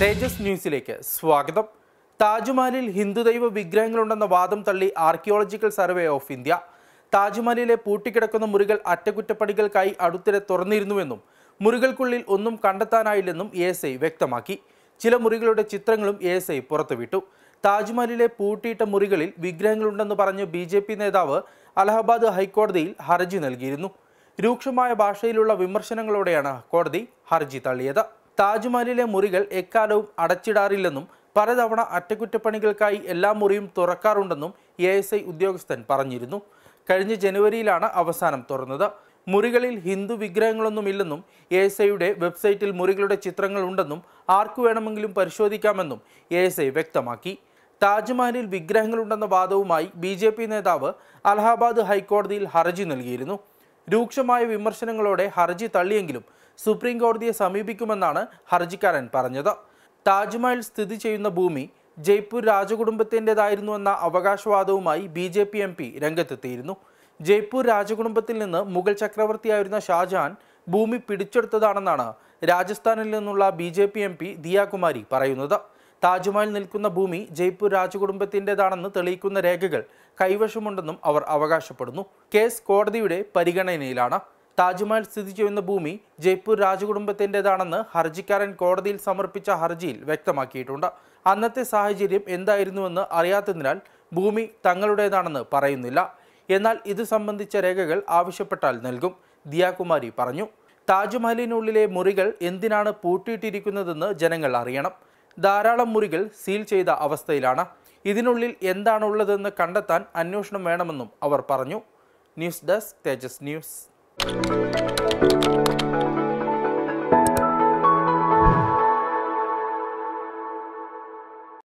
തേജസ് ന്യൂസിലേക്ക് സ്വാഗതം. താജ്മഹലിൽ ഹിന്ദുദൈവ വിഗ്രഹങ്ങളുണ്ടെന്ന വാദം തള്ളി ആർക്കിയോളജിക്കൽ സർവേ ഓഫ് ഇന്ത്യ. താജ്മഹലിലെ പൂട്ടിക്കിടക്കുന്ന മുറികൾ അറ്റകുറ്റപ്പണികൾക്കായി അടുത്തിടെ തുറന്നിരുന്നുവെന്നും മുറികൾക്കുള്ളിൽ ഒന്നും കണ്ടെത്താനായില്ലെന്നും എ എസ് ഐ വ്യക്തമാക്കി. ചില മുറികളുടെ ചിത്രങ്ങളും എ എസ് ഐ പുറത്തുവിട്ടു. താജ്മഹലിലെ പൂട്ടിയിട്ട മുറികളിൽ വിഗ്രഹങ്ങളുണ്ടെന്ന് പറഞ്ഞ് ബി ജെ പി നേതാവ് അലഹബാദ് ഹൈക്കോടതിയിൽ ഹർജി നൽകിയിരുന്നു. രൂക്ഷമായ ഭാഷയിലുള്ള വിമർശനങ്ങളോടെയാണ് കോടതി ഹർജി തള്ളിയത്. താജ്മഹലിലെ മുറികൾ എക്കാലവും അടച്ചിടാറില്ലെന്നും പലതവണ അറ്റകുറ്റപ്പണികൾക്കായി എല്ലാ മുറിയും തുറക്കാറുണ്ടെന്നും എ എസ് ഐ ഉദ്യോഗസ്ഥൻ പറഞ്ഞിരുന്നു. കഴിഞ്ഞ ജനുവരിയിലാണ് അവസാനം തുറന്നത്. മുറികളിൽ ഹിന്ദു വിഗ്രഹങ്ങളൊന്നുമില്ലെന്നും എ എസ് ഐയുടെ വെബ്സൈറ്റിൽ മുറികളുടെ ചിത്രങ്ങൾ ഉണ്ടെന്നും ആർക്കു വേണമെങ്കിലും പരിശോധിക്കാമെന്നും എ എസ് ഐ വ്യക്തമാക്കി. താജ്മഹലിൽ വിഗ്രഹങ്ങളുണ്ടെന്ന വാദവുമായി ബി ജെ പി നേതാവ് അലഹാബാദ് ഹൈക്കോടതിയിൽ ഹർജി നൽകിയിരുന്നു. രൂക്ഷമായ വിമർശനങ്ങളോടെ ഹർജി തള്ളിയെങ്കിലും സുപ്രീം കോടതിയെ സമീപിക്കുമെന്നാണ് ഹർജിക്കാരൻ പറഞ്ഞത്. താജ്മഹൽ സ്ഥിതി ചെയ്യുന്ന ഭൂമി ജയ്പൂർ രാജകുടുംബത്തിന്റെതായിരുന്നുവെന്ന അവകാശവാദവുമായി B J P M P രംഗത്തെത്തിയിരുന്നു. ജയ്പൂർ രാജകുടുംബത്തിൽ നിന്ന് മുഗൾ ചക്രവർത്തിയായിരുന്ന ഷാജഹാൻ ഭൂമി പിടിച്ചെടുത്തതാണെന്നാണ് രാജസ്ഥാനിൽ നിന്നുള്ള B J P M P Diya Kumari പറയുന്നത്. താജ്മഹൽ നിൽക്കുന്ന ഭൂമി ജയ്പൂർ രാജകുടുംബത്തിന്റെതാണെന്ന് തെളിയിക്കുന്ന രേഖകൾ കൈവശമുണ്ടെന്നും അവർ അവകാശപ്പെടുന്നു. കേസ് കോടതിയുടെ പരിഗണനയിലാണ്. താജ്മഹൽ സ്ഥിതി ചെയ്യുന്ന ഭൂമി ജയ്പൂർ രാജകുടുംബത്തിന്റെതാണെന്ന് ഹർജിക്കാരൻ കോടതിയിൽ സമർപ്പിച്ച ഹർജിയിൽ വ്യക്തമാക്കിയിട്ടുണ്ട്. അന്നത്തെ സാഹചര്യം എന്തായിരുന്നുവെന്ന് അറിയാത്തതിനാൽ ഭൂമി തങ്ങളുടേതാണെന്ന് പറയുന്നില്ല. എന്നാൽ ഇത് സംബന്ധിച്ച രേഖകൾ ആവശ്യപ്പെട്ടാൽ നൽകും ദിയാകുമാരി പറഞ്ഞു. താജ്മഹലിനുള്ളിലെ മുറികൾ എന്തിനാണ് പൂട്ടിയിട്ടിരിക്കുന്നതെന്ന് ജനങ്ങൾ അറിയണം. ധാരാളം മുറികൾ സീൽ ചെയ്ത അവസ്ഥയിലാണ്. ഇതിനുള്ളിൽ എന്താണുള്ളതെന്ന് കണ്ടെത്താൻ അന്വേഷണം വേണമെന്നും അവർ പറഞ്ഞു. News desk Tejas news. Thank you.